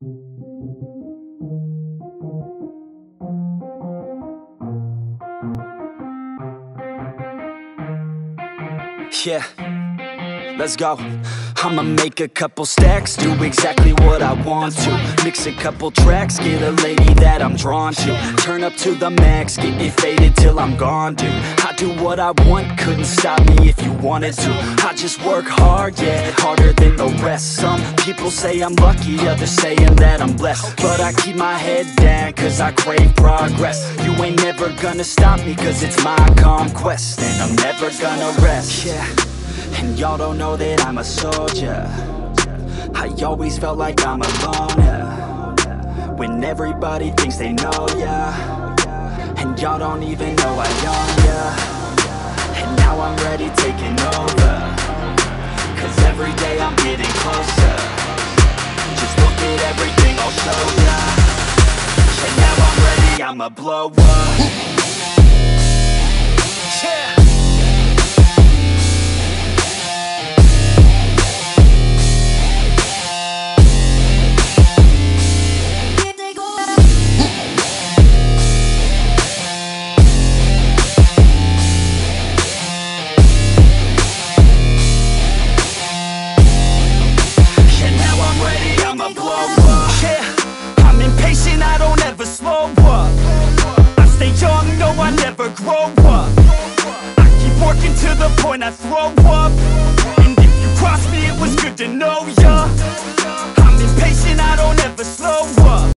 Yeah, let's go. I'ma make a couple stacks, do exactly what I want to. Mix a couple tracks, get a lady that I'm drawn to. Turn up to the max, get me faded till I'm gone, dude. I do what I want, couldn't stop me if you wanted to. I just work hard, yeah, harder than the rest. Some people say I'm lucky, others saying that I'm blessed. But I keep my head down, cause I crave progress. You ain't never gonna stop me, cause it's my conquest. And I'm never gonna rest. Yeah. And y'all don't know that I'm a soldier I always felt like I'm a loner When everybody thinks they know ya And y'all don't even know I own ya And now I'm ready taking over Cause every day I'm getting closer now I'm ready, I'ma blow up no, I never grow up. I keep working to the point I throw up. And if you cross me, it was good to know